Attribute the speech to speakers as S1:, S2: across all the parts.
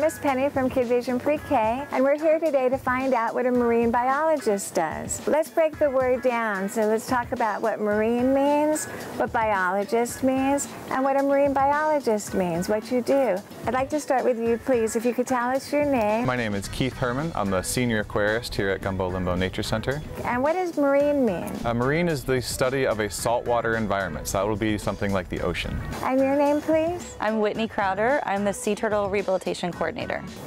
S1: Miss Penny from KidVision Pre-K, and we're here today to find out what a marine biologist does. Let's break the word down. So let's talk about what marine means, what biologist means, and what a marine biologist means, what you do. I'd like to start with you, please, if you could tell us your name.
S2: My name is Keith Herman. I'm the senior aquarist here at Gumbo Limbo Nature Center.
S1: And what does marine mean?
S2: A marine is the study of a saltwater environment, so that will be something like the ocean.
S1: And your name, please?
S3: I'm Whitney Crowder. I'm the Sea Turtle Rehabilitation Coordinator.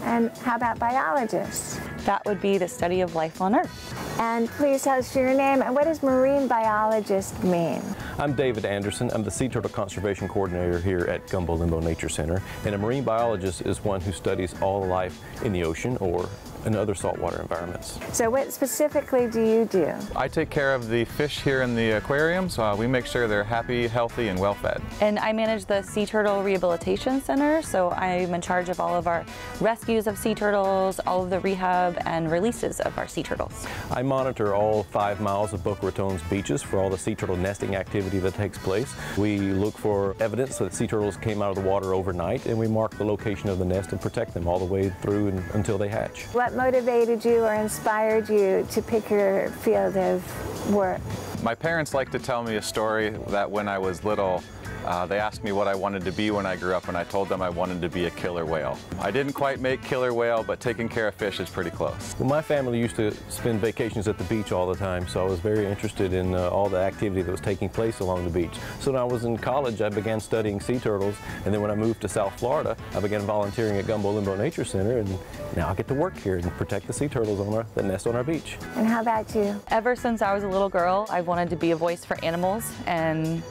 S1: And how about biologists?
S3: That would be the study of life on Earth.
S1: And please tell us your name and what does marine biologist mean?
S4: I'm David Anderson. I'm the Sea Turtle Conservation Coordinator here at Gumbo Limbo Nature Center. And a marine biologist is one who studies all life in the ocean or in other saltwater environments.
S1: So what specifically do you do?
S2: I take care of the fish here in the aquarium, so uh, we make sure they're happy, healthy, and well fed.
S3: And I manage the Sea Turtle Rehabilitation Center, so I'm in charge of all of our rescues of sea turtles, all of the rehab and releases of our sea turtles.
S4: I monitor all five miles of Boca Raton's beaches for all the sea turtle nesting activity that takes place. We look for evidence that sea turtles came out of the water overnight and we mark the location of the nest and protect them all the way through and, until they hatch.
S1: What motivated you or inspired you to pick your field of work?
S2: My parents like to tell me a story that when I was little, uh, they asked me what I wanted to be when I grew up, and I told them I wanted to be a killer whale. I didn't quite make killer whale, but taking care of fish is pretty close.
S4: Well, my family used to spend vacations at the beach all the time, so I was very interested in uh, all the activity that was taking place along the beach. So when I was in college, I began studying sea turtles, and then when I moved to South Florida, I began volunteering at Gumbo Limbo Nature Center, and now I get to work here and protect the sea turtles on our, that nest on our beach.
S1: And how about you?
S3: Ever since I was a little girl, I've wanted to be a voice for animals, and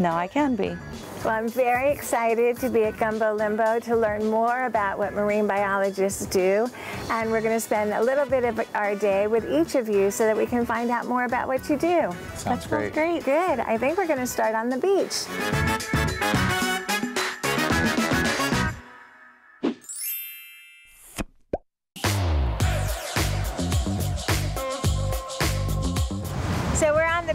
S3: now I can be.
S1: Well, I'm very excited to be at Gumbo Limbo to learn more about what marine biologists do. And we're going to spend a little bit of our day with each of you so that we can find out more about what you do.
S2: Sounds
S3: that
S2: great.
S3: great.
S1: Good. I think we're going to start on the beach.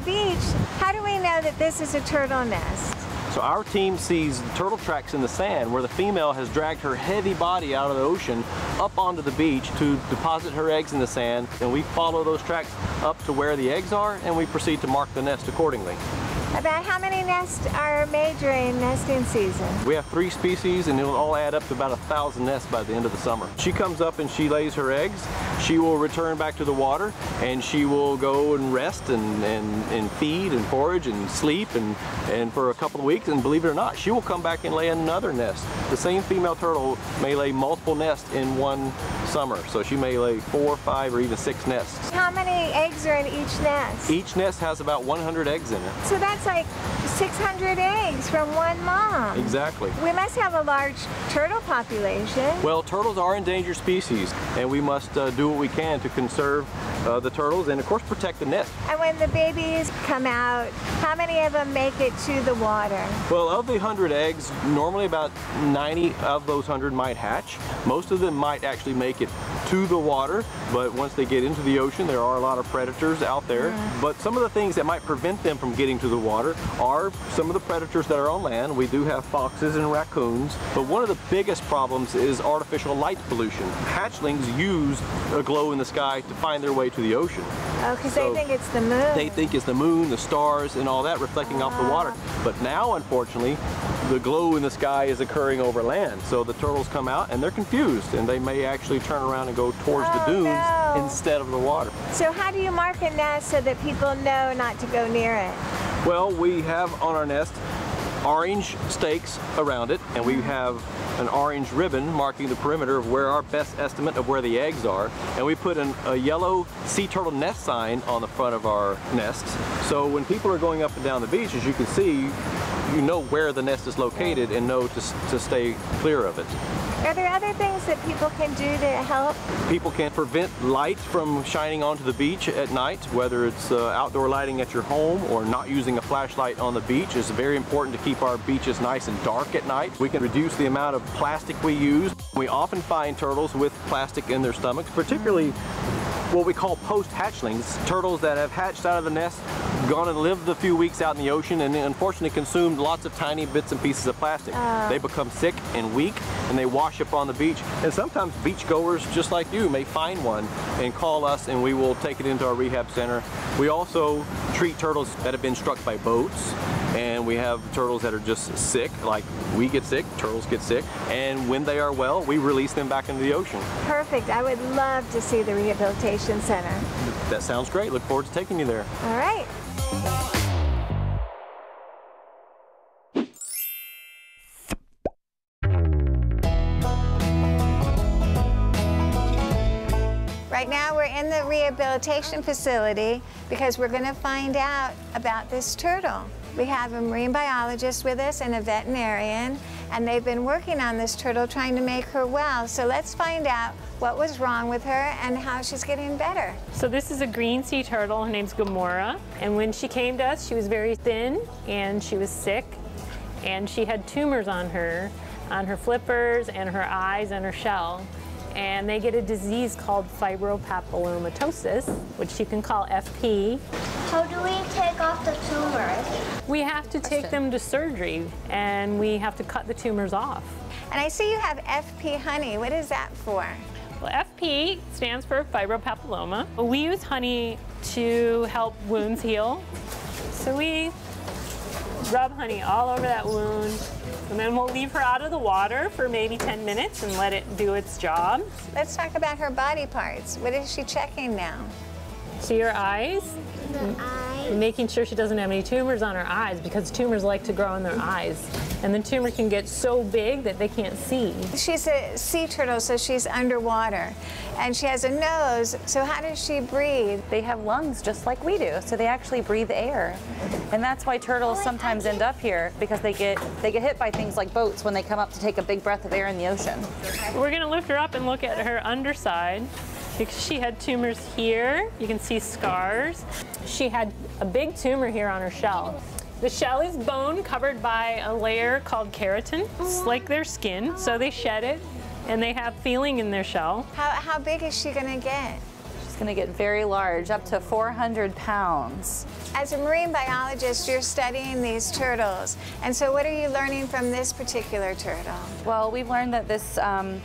S1: Beach. How do we know that this is a turtle nest?
S4: So our team sees turtle tracks in the sand where the female has dragged her heavy body out of the ocean up onto the beach to deposit her eggs in the sand and we follow those tracks up to where the eggs are and we proceed to mark the nest accordingly.
S1: About how many nests are made during nesting season?
S4: We have three species and it'll all add up to about a thousand nests by the end of the summer. She comes up and she lays her eggs. She will return back to the water and she will go and rest and, and, and feed and forage and sleep and, and for a couple of weeks and believe it or not, she will come back and lay another nest. The same female turtle may lay multiple nests in one summer. So she may lay four, five, or even six nests.
S1: How many eggs are in each nest?
S4: Each nest has about 100 eggs in it.
S1: So that's like 600 eggs from one mom.
S4: Exactly.
S1: We must have a large turtle population.
S4: Well, turtles are endangered species, and we must uh, do what we can to conserve uh, the turtles and, of course, protect the nest.
S1: And when the babies come out, how many of them make it to the water?
S4: Well, of the 100 eggs, normally about 90 of those 100 might hatch. Most of them might actually make it to the water, but once they get into the ocean, there are a lot of predators out there. Mm. But some of the things that might prevent them from getting to the water are some of the predators that are on land. We do have foxes and raccoons, but one of the biggest problems is artificial light pollution. Hatchlings use a glow in the sky to find their way to the ocean.
S1: Oh, because
S4: So,
S1: they think it's the moon.
S4: They think it's the moon, the stars, and all that reflecting off the water. Ah. But now, unfortunately, the glow in the sky is occurring over land. So the turtles come out and they're confused, and they may actually turn around and go towards
S1: Oh,
S4: the dunes
S1: no.
S4: instead of the water.
S1: so how do you mark a nest so that people know not to go near it?
S4: Well, we have on our nest orange stakes around it, and we mm. have an orange ribbon marking the perimeter of where our best estimate of where the eggs are. And we put an, a yellow sea turtle nest sign on the front of our nest So when people are going up and down the beach, as you can see, you know where the nest is located and know to, to stay clear of it.
S1: Are there other things that people can do to help?
S4: People can prevent light from shining onto the beach at night, whether it's uh, outdoor lighting at your home or not using a flashlight on the beach. It's very important to keep our beaches nice and dark at night. We can reduce the amount of plastic we use. We often find turtles with plastic in their stomachs, particularly what we call post-hatchlings, turtles that have hatched out of the nest gone and lived a few weeks out in the ocean and unfortunately consumed lots of tiny bits and pieces of plastic. Oh. They become sick and weak and they wash up on the beach. And sometimes beach goers just like you may find one and call us and we will take it into our rehab center. We also treat turtles that have been struck by boats and we have turtles that are just sick, like we get sick, turtles get sick, and when they are well, we release them back into the ocean.
S1: Perfect. I would love to see the rehabilitation center.
S4: That sounds great. Look forward to taking you there.
S1: All right. Right now we're in the rehabilitation facility because we're going to find out about this turtle. We have a marine biologist with us and a veterinarian, and they've been working on this turtle trying to make her well. So let's find out what was wrong with her and how she's getting better.
S5: So this is a green sea turtle. Her name's Gamora. And when she came to us, she was very thin and she was sick. And she had tumors on her, on her flippers and her eyes and her shell. And they get a disease called fibropapillomatosis, which you can call FP.
S6: How do we take off the tumors?
S5: We have to take them to surgery and we have to cut the tumors off.
S1: And I see you have FP honey. What is that for?
S5: Well, FP stands for fibropapilloma. We use honey to help wounds heal. So we rub honey all over that wound, and then we'll leave her out of the water for maybe 10 minutes and let it do its job.
S1: Let's talk about her body parts. What is she checking now?
S5: See her mm. eyes?
S6: The eye.
S5: Making sure she doesn't have any tumors on her eyes because tumors like to grow in their eyes. And the tumor can get so big that they can't see.
S1: She's a sea turtle, so she's underwater. And she has a nose, so how does she breathe?
S3: They have lungs just like we do, so they actually breathe air. And that's why turtles oh, sometimes end up here because they get they get hit by things like boats when they come up to take a big breath of air in the ocean.
S5: We're gonna lift her up and look at her underside because she had tumors here. You can see scars. She had a big tumor here on her shell. The shell is bone covered by a layer called keratin. It's like their skin, so they shed it and they have feeling in their shell.
S1: How, how big is she gonna get?
S3: She's gonna get very large, up to 400 pounds.
S1: As a marine biologist, you're studying these turtles. And so what are you learning from this particular turtle?
S3: Well, we've learned that this um,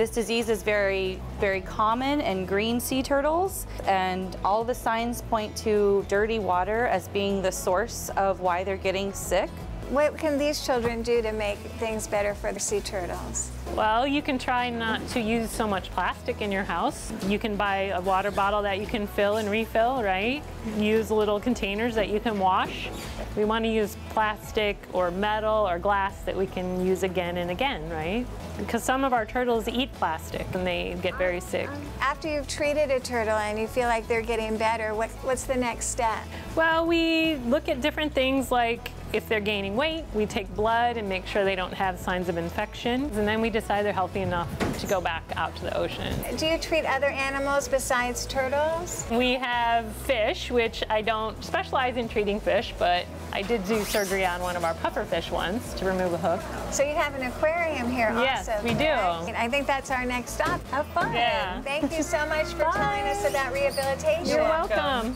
S3: this disease is very, very common in green sea turtles, and all the signs point to dirty water as being the source of why they're getting sick.
S1: What can these children do to make things better for the sea turtles?
S5: Well, you can try not to use so much plastic in your house. You can buy a water bottle that you can fill and refill, right? Use little containers that you can wash. We want to use plastic or metal or glass that we can use again and again, right? Because some of our turtles eat plastic and they get very um, sick.
S1: Um, after you've treated a turtle and you feel like they're getting better, what, what's the next step?
S5: Well, we look at different things like if they're gaining weight, we take blood and make sure they don't have signs of infection. And then we decide they're healthy enough to go back out to the ocean.
S1: Do you treat other animals besides turtles?
S5: We have fish, which I don't specialize in treating fish, but I did do surgery on one of our puffer fish once to remove a hook.
S1: So you have an aquarium here
S5: Yes,
S1: also.
S5: we do.
S1: I think that's our next stop. Have fun.
S5: Yeah.
S1: Thank you so much for telling us about rehabilitation.
S5: You're welcome.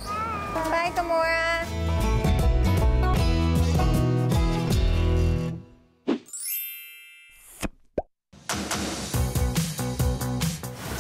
S1: Bye, Gamora.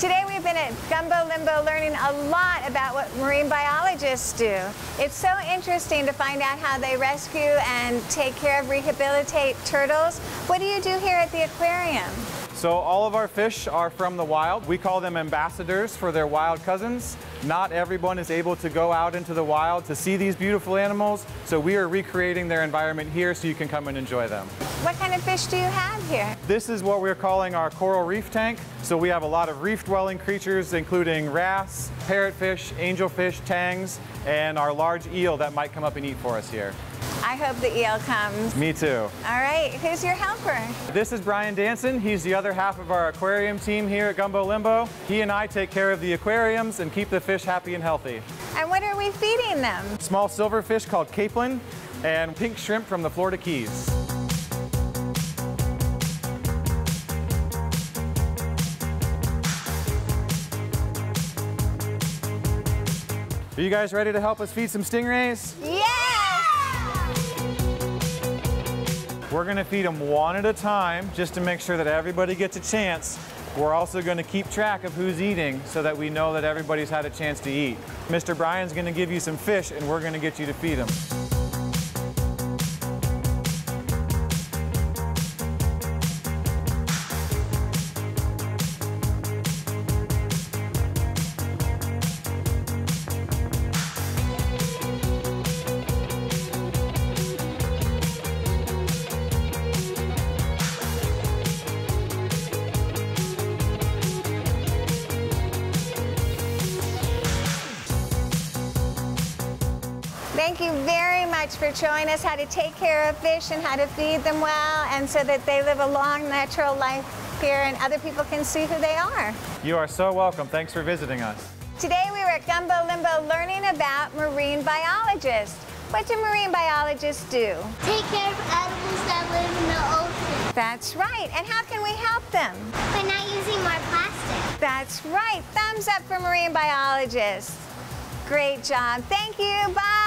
S1: Today we've been at Gumbo Limbo learning a lot about what marine biologists do. It's so interesting to find out how they rescue and take care of, rehabilitate turtles. What do you do here at the aquarium?
S7: So all of our fish are from the wild. We call them ambassadors for their wild cousins. Not everyone is able to go out into the wild to see these beautiful animals, so we are recreating their environment here so you can come and enjoy them.
S1: What kind of fish do you have here?
S7: This is what we're calling our coral reef tank. So we have a lot of reef-dwelling creatures, including wrasse, parrotfish, angelfish, tangs, and our large eel that might come up and eat for us here.
S1: I hope the eel comes.
S7: Me too.
S1: All right, who's your helper?
S7: This is Brian Danson. He's the other half of our aquarium team here at Gumbo Limbo. He and I take care of the aquariums and keep the fish happy and healthy.
S1: And what are we feeding them?
S7: Small silverfish called capelin and pink shrimp from the Florida Keys. Are you guys ready to help us feed some stingrays?
S1: Yes!
S7: We're gonna feed them one at a time just to make sure that everybody gets a chance. We're also gonna keep track of who's eating so that we know that everybody's had a chance to eat. Mr. Brian's gonna give you some fish and we're gonna get you to feed them.
S1: Thank you very much for showing us how to take care of fish and how to feed them well and so that they live a long natural life here and other people can see who they are.
S7: You are so welcome. Thanks for visiting us.
S1: Today we were at Gumbo Limbo learning about marine biologists. What do marine biologists do?
S6: Take care of animals that live in the ocean
S1: That's right. And how can we help them?
S6: by not using more plastic.
S1: That's right. Thumbs up for marine biologists. Great job. Thank you. Bye.